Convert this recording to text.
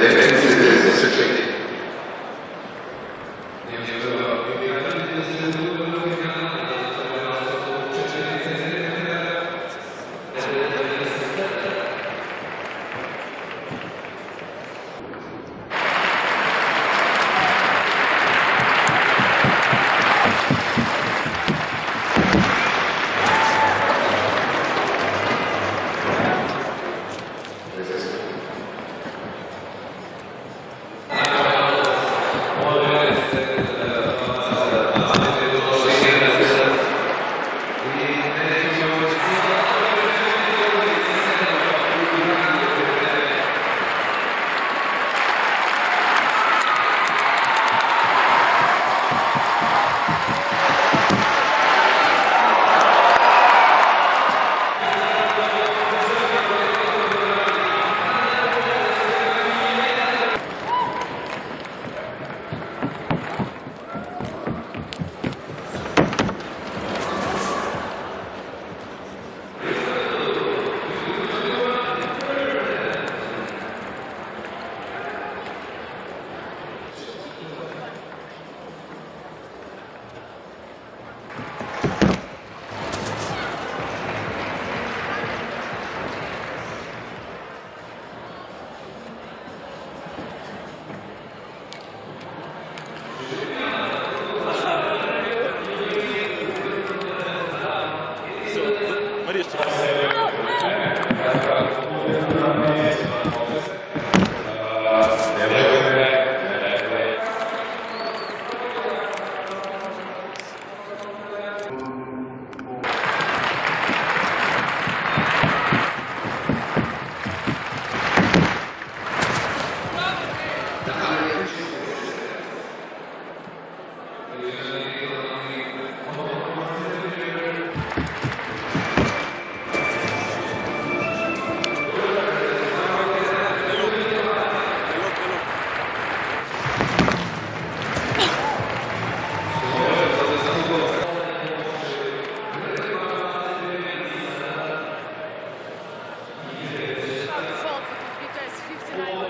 Thank you. Eucarísticas. Thank you.